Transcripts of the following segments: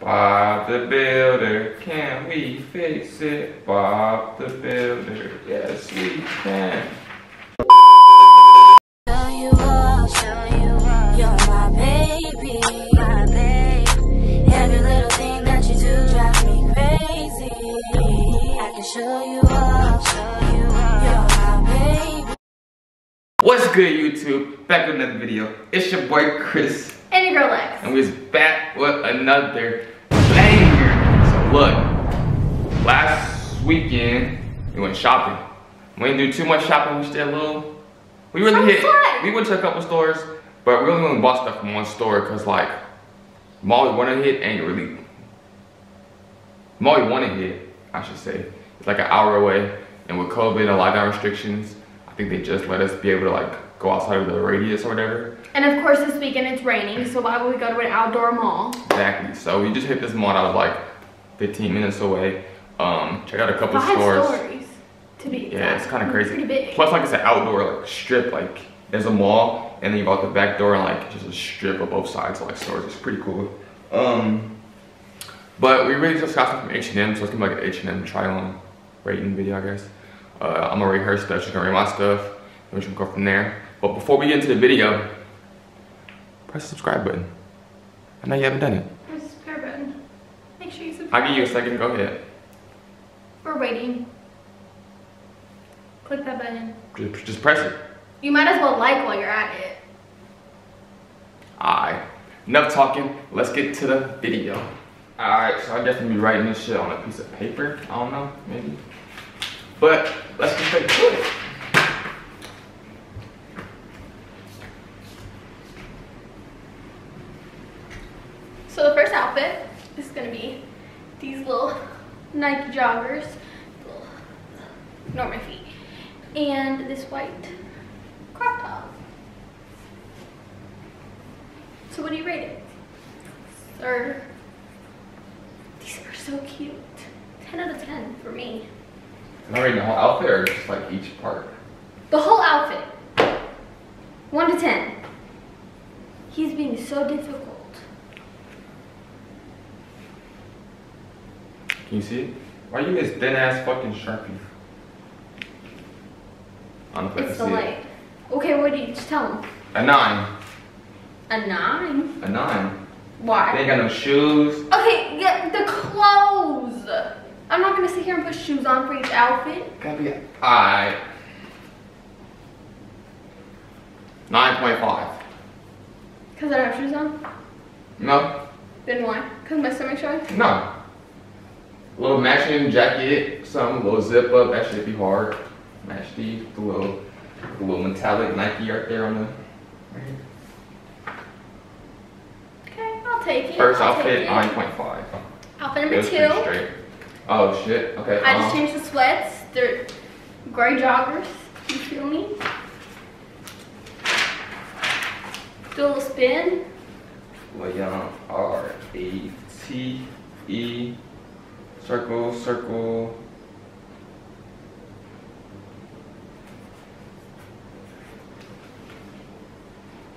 Bob the Builder, can we fix it? Bob the Builder, yes we can. Show you up, show you up. You're my baby, my babe. Every little thing that you do drives me crazy. I can show you up, show you up. You're my baby. What's good YouTube? Back with another video. It's your boy Chris. And your girl Lex. And we're back with another banger. So look, last weekend we went shopping. We didn't do too much shopping, we stayed a little. We really hit, fun. we went to a couple stores, but we only bought stuff from one store because like, mall we wanna hit ain't really, mall we wanna hit, I should say. It's like an hour away, and with COVID and lockdown restrictions, I think they just let us be able to like go outside of the radius or whatever. And of course this weekend it's raining, so why would we go to an outdoor mall? Exactly. So we just hit this mall. I was like 15 minutes away. Um, check out a couple Five stores. stories to be exact. Yeah, it's kind of crazy. Pretty big. Plus, like it's an outdoor like strip. Like there's a mall, and then you go out the back door, and like just a strip of both sides of like stores. It's pretty cool. Um, but we really just got something from H&M, so it's gonna be like an H&M try on rating video, I guess. Uh, I'm gonna rate her stuff. She's gonna rate my stuff, and we should go from there. But before we get into the video, press the subscribe button. I know you haven't done it. Press the subscribe button. Make sure you subscribe. I'll give you a second. Go ahead. We're waiting. Click that button. Just, just press it. You might as well like while you're at it. Alright. Enough talking. Let's get to the video. Alright, so I'm definitely be writing this shit on a piece of paper. I don't know, maybe. But let's get straight to it. So the first outfit is gonna be these little Nike joggers. Little- Ignore my feet. And this white crop top. So what do you rate it? Sir. These are so cute. 10 out of 10 for me. Am I reading the whole outfit or just like each part? The whole outfit. 1 to 10. He's being so difficult. Can you see it? Why you this thin ass fucking sharpie? I don't know if I It's can the see it. light. Okay, what do you just tell him? A nine. A 9? A nine. They Why? ain't got no shoes. Okay, get the clothes. I'm not gonna sit here and put shoes on for each outfit. Gotta be alright. Nine point five. Cause I don't have shoes on? No, Then why? Cause my stomach's showing? no. Little matching jacket, some little zip up. That should be hard. Match these. The little, the little metallic Nike right there on the. Right. Okay, I'll take it. First I'll outfit, it. nine point five. Outfit It number two. Oh shit. Okay. I just um, changed the sweats. They're gray joggers. You feel me? Do a little spin. Leon R A T E circle circle.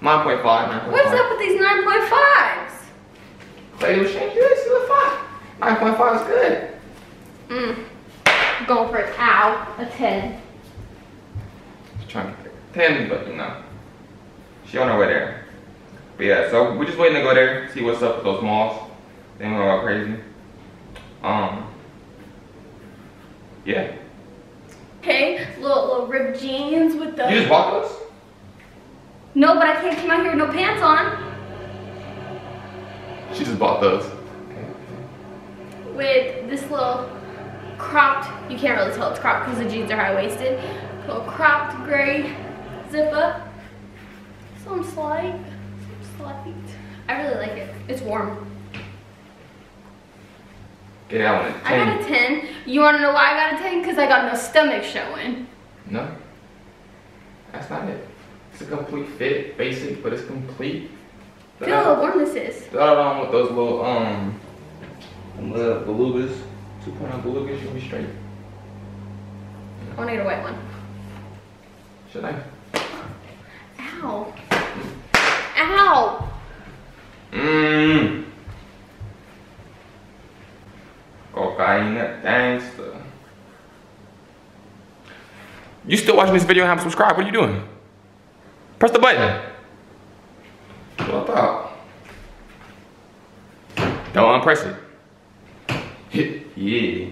Nine point five. Nine point What's up with these 9.5s? Lady was changing this to the five. Nine point five is good. Mm. Going for an ow, a 10. She's trying to ten, but you know, she on her way there. But yeah, so we're just waiting to go there, see what's up with those malls. Then we're gonna go crazy. Um. Yeah. Okay, little little ripped jeans with the. You just bought those? No, but I can't come out here with no pants on. She just bought those. With this little cropped, you can't really tell it's cropped because the jeans are high waisted. Little cropped gray zip up. Some slight, some slight. I really like it. It's warm. Get that one. I got a 10. You want to know why I got a 10? Because I got no stomach showing. No. That's not it. It's a complete fit, basic, but it's complete. Feel how warm this is. Throw it on with those little um little belugas. 2.0 belugas should be straight. I want to get a white one. Should I? Ow. Ow. Mmm. Gangster. You still watching this video and haven't subscribed? What are you doing? Press the button. What I. Don't unpress it. yeah.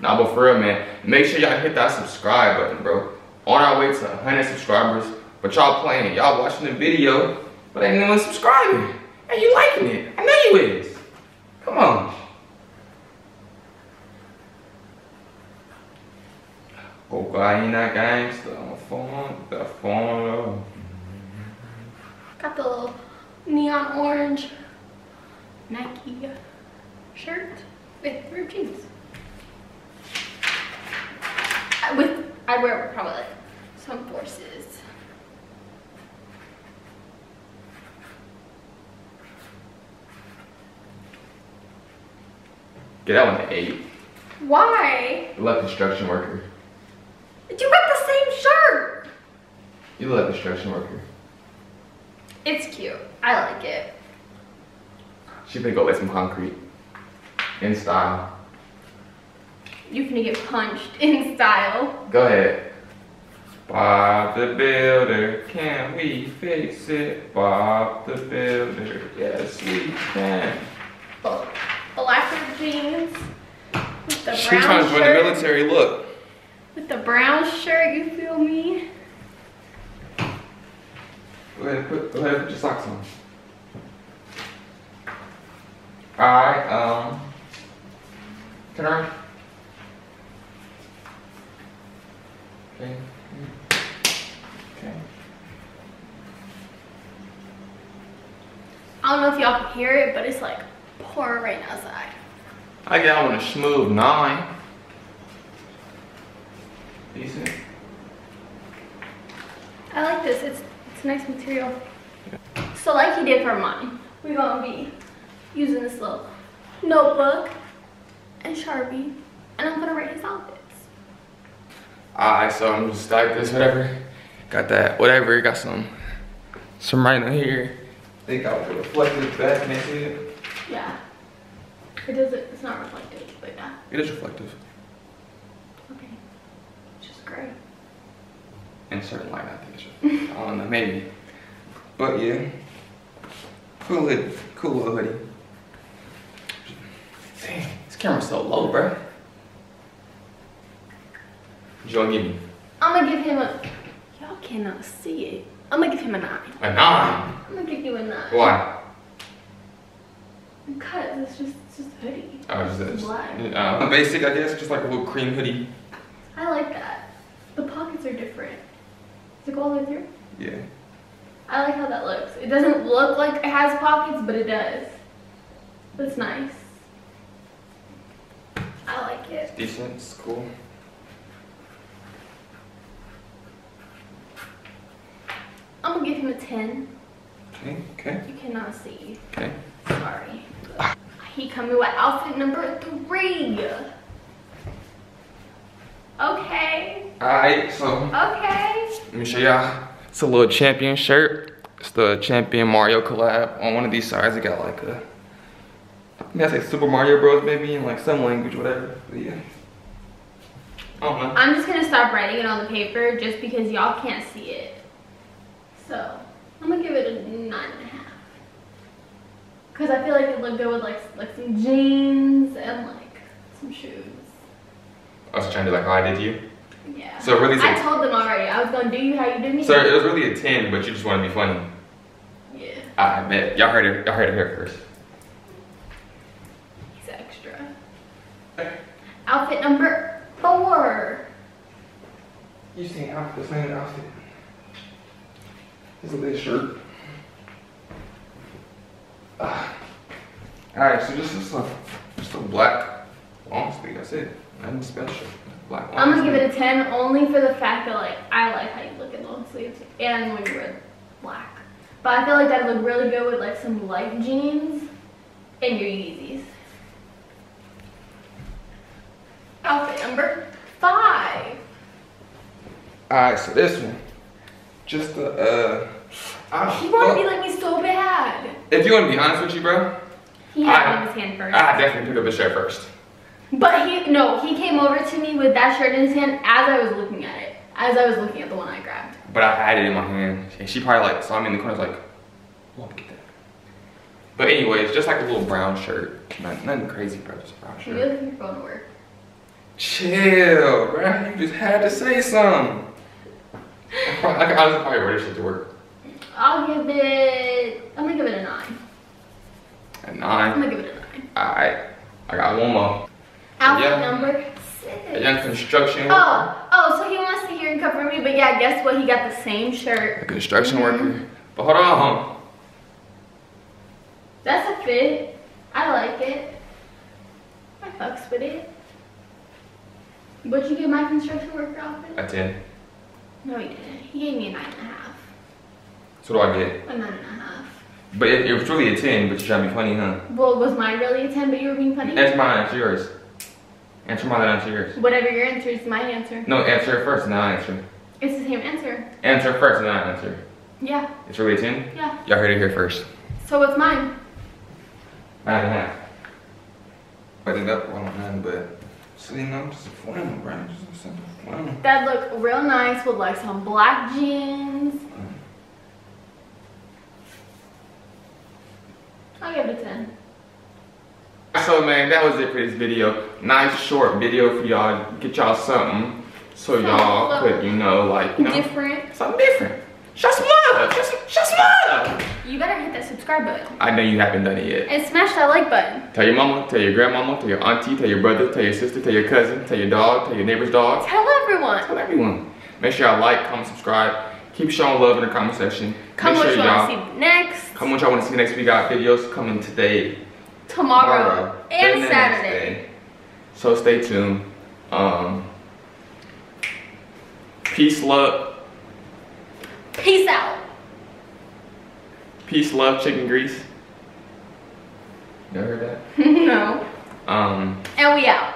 Nah, but for real, man, make sure y'all hit that subscribe button, bro. On our way to 100 subscribers, but y'all playing, y'all watching the video, but ain't no one subscribing. And you liking it. I know you is. Come on. Cocaína gangsta, I'm a phone, the phone. Got the little neon orange Nike uh, shirt with ripped jeans. I- With, I'd wear it with probably like some forces. Get that one to eight. Why? Love construction worker. Did you wear the same shirt? You love construction worker. It's cute. I like it. She finna go lay some concrete. In style. You finna get punched in style. Go ahead. Bob the Builder, can we fix it? Bob the Builder, yes we can. Bl- Blacker jeans with the She's brown trying to join the military, look. With the brown shirt, you feel me? Go ahead, put, go ahead, put your socks on. Alright, um. Turn around. Okay. Okay. I don't know if y'all can hear it, but it's like pouring rain outside. I got on a smooth nine. Decent. I like this. It's it's nice material. So like he did for mine, we're gonna be using this little notebook and Sharpie, and I'm gonna write his outfits. Alright, so I'm just like this, whatever. Got that, whatever. Got some, some right in here. They got the reflective back, can they see it? Yeah. It doesn't. It's not reflective, but yeah. It is reflective. Okay. It's just gray. In certain light, I think it's. I don't know, maybe. But yeah. Cool hoodie. Cool little hoodie. Dang, this camera's so low, bro. What you gonna give me? I'm gonna give him a. Y'all cannot see it. I'm gonna give him a nine. A nine. I'm gonna give you a nine. Why? Because it's just it's just a hoodie. Oh, just. Black. Uh, basic, I guess. Just like a little cream hoodie. I like that. The pockets are different. Does it go all the way through? Yeah. I like how that looks. It doesn't look like it has pockets, but it does. It's nice. I like it. Decent. It's cool. I'm gonna give him a 10. Okay. Okay. You cannot see. Okay. Sorry. He coming with outfit number three. Okay. Alright, so Okay. let me show y'all. It's a little champion shirt. It's the champion Mario collab. On one of these sides, it got like a, I think that's like Super Mario Bros. maybe in like some language, whatever. But yeah. I don't know. I'm just gonna stop writing it on the paper just because y'all can't see it. So I'm gonna give it a nine and a half. Cause I feel like it looked good with like like some jeans and like some shoes. I was trying to do like how I did to you. Yeah. So really it's I a- told them already. I was gonna do you how you did me. So it was really a 10, but you just want to be funny. Yeah. I bet. Y'all heard it. Y'all heard it here first. He's extra. Outfit number four. You seen outfit, the same outfit. It's a little shirt. Ah. Alright, so this is a, just a black long sleeve, that's it. Nothing special. Black I'm gonna give it a 10 only for the fact that like I like how you look in long sleeves and when you wear black. But I feel like that would look really good with like some light jeans and your Yeezys. Outfit number five. Alright, so this one. Just a, uh. I, He wanted to be like me so bad. if you want to be honest with you, bro, He had I- it in his hand first. I definitely pick up the shirt first. But he no, he came over to me with that shirt in his hand as I was looking at it. As I was looking at the one I grabbed. But I had it in my hand. And she probably like saw me in the corner, was like, oh, get that. But anyways, just like a little brown shirt. Nothing, nothing crazy, bro. Just a brown You shirt. look your phone to work. Chill, bro. You just had to say something. I, probably, I, honestly probably ready shit to work. I'll give it I'm gonna give it a nine. A nine? I'm gonna give it a nine. Alright. I got one more. Outfit Yeah. number A six. young construction worker. Oh, oh, so he wants to hear and cover me, but yeah, guess what? He got the same shirt. A construction Mhm. worker. But hold on. That's a fit. I like it. I fucks with it. What'd you get my construction worker outfit? A 10. No, he didn't. He gave me a nine and a half. So what do I get? A nine and a half. But it, it was really a 10, but you're trying to be funny, huh? Well, was mine really a ten, but you were being funny? That's mine, answer yours. Answer mine, then answer yours. Whatever your answer is, my answer. No, answer it first, and then I answer. It's the same answer. Answer first, and then I answer. Yeah, It's really 10? yeah. Y'all heard it here first. So what's mine? Nine and a half. I think that one nine, but see, you know, just a flannel, bro. Just a simple flannel. That look real nice with like some black jeans. I'll give it a 10. So man, that was it for this video. Nice short video for y'all. Get y'all something so y'all could, you know, like, you know, Different. something different. Some love. Show some love. You better hit that subscribe button. I know you haven't done it yet. And smash that like button. Tell your mama, tell your grandmama, tell your auntie, tell your brother, tell your sister, tell your cousin, tell your dog, tell your neighbor's dog. Tell everyone. Tell everyone. Make sure y'all like, comment, subscribe. Keep showing love in the comment section. Come Make what sure you y'all want to see next. come what y'all want to see next. We got videos coming today, Tomorrow. And Saturday. So stay tuned. Um, peace, love, Peace out. peace, love, chicken grease. You heard that? no. Um. And we out.